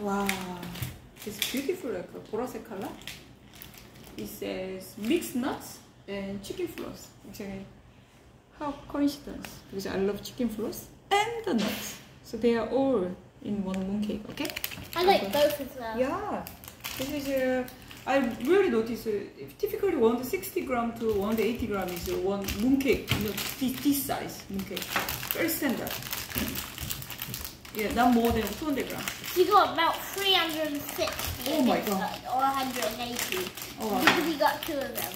Wow, it's beautiful like a 보라색 color. It says mixed nuts and chicken floss. Actually, how coincidence? Because I love chicken floss and the nuts, so they are all in one mooncake. Okay? I like both as well. Yeah, this is uh, I really notice uh, typically 160 gram to 180 gram is uh, one mooncake, you know, this, this size mooncake, very standard. Yeah, not more than 200 gram. You got about 306. Oh my God. Or 180. Oh, wow. Because we got two of them.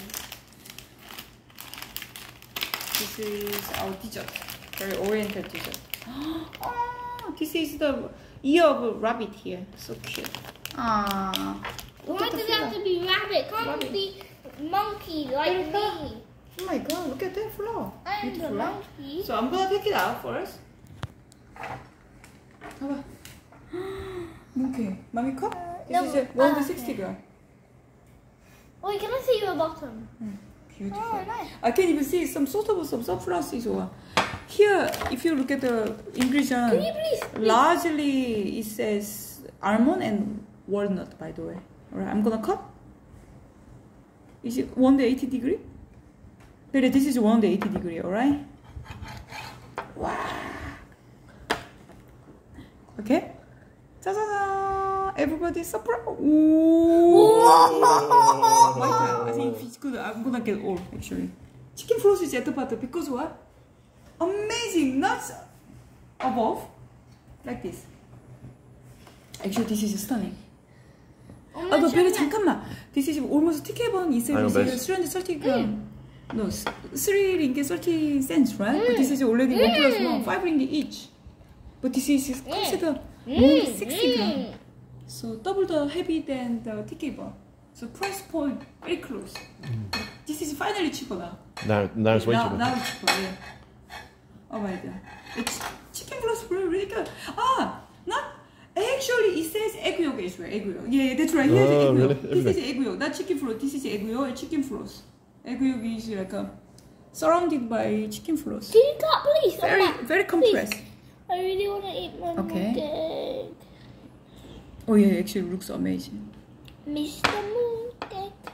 This is our dessert, very oriental dessert. Oh, this is the ear of a rabbit here, so cute. Ah, look Why does it have to be rabbit? Can't Rabbit. be monkey like me? Oh my god, look at that flower. I'm the Beautiful. monkey. So I'm gonna take it out first. Okay, mommy cup. This No, is a 160 okay. gram. Wait, can I see your bottom? Beautiful. Oh, nice. I can even see some sort of some is over. Here, if you look at the ingredient, uh, Can you please? please? largely it says almond and walnut. By the way, alright, I'm gonna cut. Is it 180 degree? But this is 180 degree, alright? Wow. Okay. 짜자잔! Everybody surprise! Ooh! My turn. I think it's good. I'm gonna get all actually. Chicken frost is at the bottom because what? Amazing nuts above, like this. Actually, this is stunning. 엄마 아, 너 베리 잠깐. 잠깐만. This is almost 티켓번 is I know, but- 330 gram. No, s- three ringgit 30 cents, right? But this is already one plus one, five ringgit each. But this is considered more than 60 gram. Mm. So double the heavy than the ticket bar. So price point very close. This is finally cheaper now. Now, now it's way now, cheaper. now it's cheaper. Yeah. Oh my god. It's chicken floss really, really good. Ah, not actually it says egg yolk as well. Egg yolk. Yeah, yeah, that's right. Here's Oh, egg really? yolk. This is Everything. egg yolk. Not chicken floss. This is egg yolk and chicken floss. Egg yolk is like a surrounded by chicken floss. Can you cut, please? Very, 엄마, very compressed. I really want to eat okay. Oh yeah, actually looks amazing. Mr. Mooncake,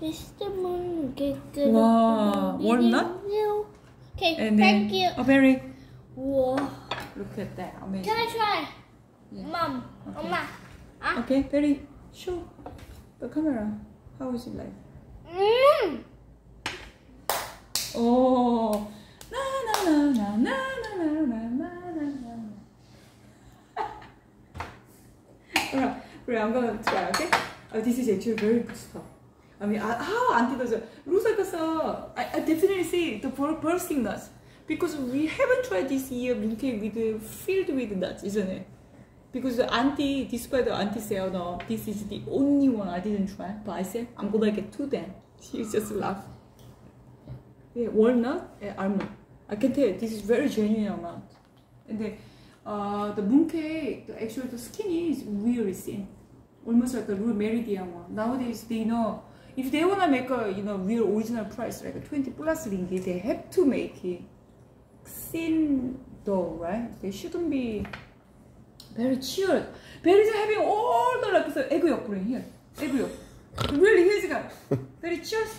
Mr. Mooncake. Wow, walnut. Okay, and thank then, you. Oh, berry. Whoa. Look at that, amazing. Can I try? Yeah. Mom, okay. Mama. Ah. Okay, berry. Show the camera. How is it like? Mmm. Oh, na na na na na na na. right, I'm gonna try, okay? Uh, this is actually very good stuff. I mean, uh, how antidote? Looks I, I definitely say the bursting nuts because we haven't tried this year mooncake with filled with nuts, isn't it? Because auntie, despite the auntie said, oh no, this is the only one I didn't try. But I said, I'm gonna get two then. She just laughed. Yeah, walnut and almond. I can tell this is very genuine amount. And then, uh, the mooncake, the actual the skin is really thin, almost like a real meridian one. Nowadays they know if they wanna make a you know real original price like a twenty plus ringgit, they have to make it thin dough, right? They shouldn't be very chilled. Berries are having all the like the egg yolk in here, egg yolk. Really, here's the guy. Very cheers.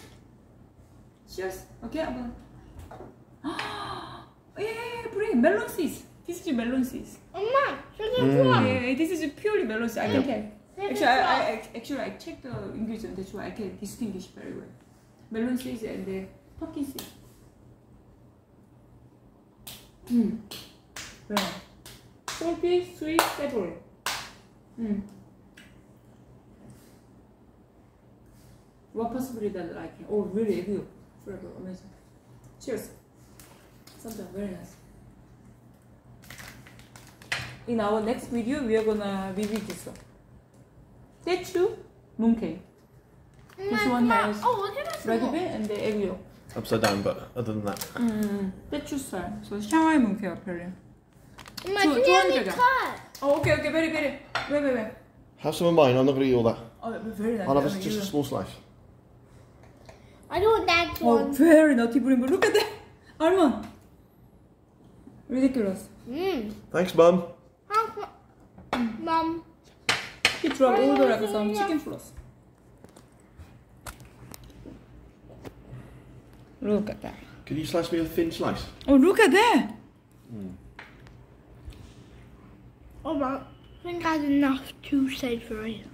Cheers. Okay, I'm gonna. yeah, yeah, yeah, bring melon seeds. This is melon seeds. Oma, sugar Mm. plum. Yeah, yeah, this is purely melon seeds. I can tell. Actually, I, plum. I, I actually I checked the ingredients. That's why I can distinguish very well. Melon seeds and the pumpkin seeds. Hmm. Yeah. Salty, sweet, savory. Hmm. What possibly that I can? Oh, really good. Forever, amazing. Cheers. Something very nice In our next video, we are gonna review this one. Statue mooncake. This Oma, one Oma. has Oh, look at this red one. bean and the egg yolk. Upside down, but other than that. 음, 떼추살. So 샤와이 mooncake apparently. Oma, Two- can you two help me hundred. cut? Oh, okay, okay, very, very. Wait, wait, wait. Have some of mine. I'm not going to eat all that. Oh, very nice. I'll have Oh, a, just a you- small slice. I don't want that Oh, one. very naughty brain, but look at that. Almond. Ridiculous. Mmm. Thanks, Mum. He tried order like some chicken floss. Look at that. Can you slice me a thin slice? Oh, look at that. Oh, well, I think I had enough to save for you.